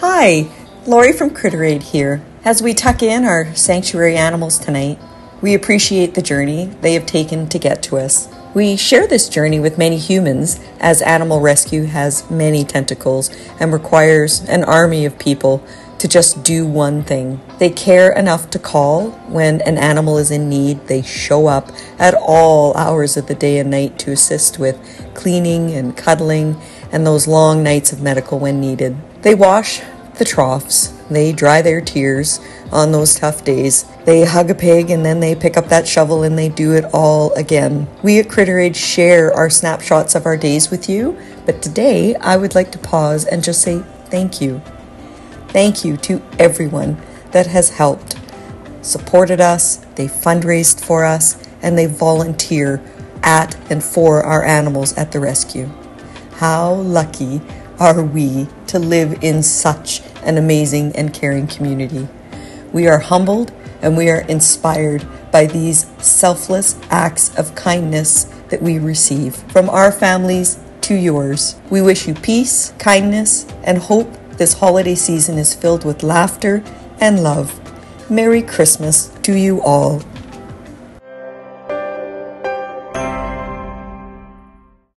Hi, Lori from Critteraid here. As we tuck in our sanctuary animals tonight, we appreciate the journey they have taken to get to us. We share this journey with many humans as animal rescue has many tentacles and requires an army of people to just do one thing. They care enough to call when an animal is in need. They show up at all hours of the day and night to assist with cleaning and cuddling and those long nights of medical when needed. They wash the troughs. They dry their tears on those tough days. They hug a pig and then they pick up that shovel and they do it all again. We at Critteraid share our snapshots of our days with you, but today I would like to pause and just say thank you. Thank you to everyone that has helped, supported us, they fundraised for us, and they volunteer at and for our animals at the rescue. How lucky are we to live in such an amazing and caring community? We are humbled and we are inspired by these selfless acts of kindness that we receive from our families to yours. We wish you peace, kindness, and hope this holiday season is filled with laughter and love. Merry Christmas to you all.